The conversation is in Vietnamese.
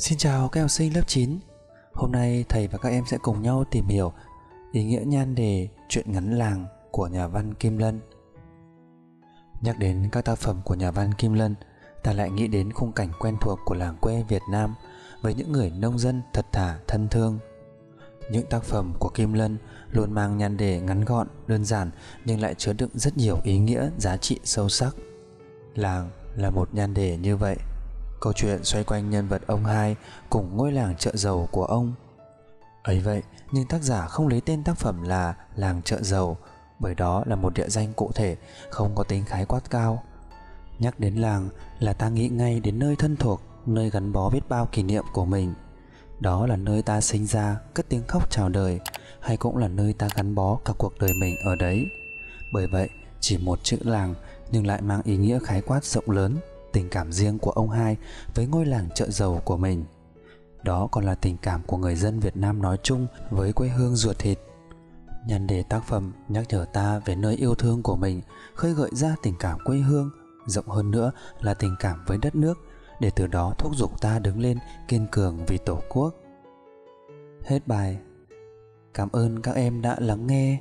Xin chào các học sinh lớp 9 Hôm nay thầy và các em sẽ cùng nhau tìm hiểu ý nghĩa nhan đề Chuyện ngắn làng của nhà văn Kim Lân Nhắc đến các tác phẩm của nhà văn Kim Lân ta lại nghĩ đến khung cảnh quen thuộc của làng quê Việt Nam với những người nông dân thật thà thân thương những tác phẩm của Kim Lân luôn mang nhan đề ngắn gọn, đơn giản nhưng lại chứa đựng rất nhiều ý nghĩa, giá trị sâu sắc. Làng là một nhan đề như vậy. Câu chuyện xoay quanh nhân vật ông hai cùng ngôi làng chợ dầu của ông. Ấy vậy, nhưng tác giả không lấy tên tác phẩm là làng chợ dầu bởi đó là một địa danh cụ thể, không có tính khái quát cao. Nhắc đến làng là ta nghĩ ngay đến nơi thân thuộc, nơi gắn bó biết bao kỷ niệm của mình. Đó là nơi ta sinh ra, cất tiếng khóc chào đời, hay cũng là nơi ta gắn bó cả cuộc đời mình ở đấy. Bởi vậy, chỉ một chữ làng nhưng lại mang ý nghĩa khái quát rộng lớn, tình cảm riêng của ông hai với ngôi làng chợ dầu của mình. Đó còn là tình cảm của người dân Việt Nam nói chung với quê hương ruột thịt. Nhân đề tác phẩm nhắc nhở ta về nơi yêu thương của mình, khơi gợi ra tình cảm quê hương, rộng hơn nữa là tình cảm với đất nước, để từ đó thúc giục ta đứng lên kiên cường vì Tổ quốc. Hết bài. Cảm ơn các em đã lắng nghe.